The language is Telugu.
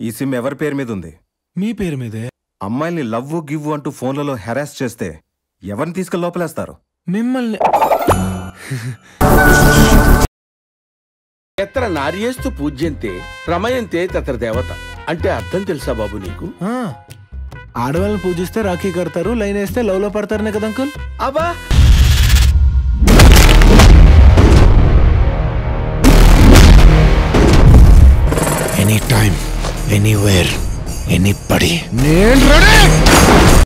ఈ సిమ్ ఎవరి పేరు మీద ఉంది మీ పేరు మీదే. అమ్మాయిల్ని లవ్వు గివ్వు అంటూ ఫోన్లలో హెరాస్ చేస్తే ఎవరిని తీసుకెళ్ళి లోపలేస్తారు? మిమ్మల్ని ఎత్ర నార్యేస్తు పూజ్యంతే రమయంతే తత్ర దేవత. అంటే అర్థం తెలుసా బాబు నీకు? ఆ, ఆడవాళ్ళని పూజిస్తే రాఖీ కడతారు లైన్ వేస్తే లవ్లో పడతారనే కదా అంకుల్? అబ్బా! ఎనీ టైమ్ ఎనీవేర్ ఎనీ పడి నేను రెడీ!